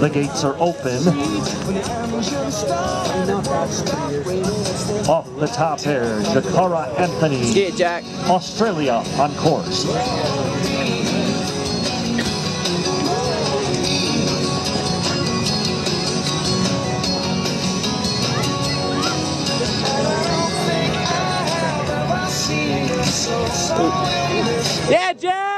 The gates are open. Off the top here, Jakara Anthony. yeah, Jack. Australia on course. Yeah, Jack.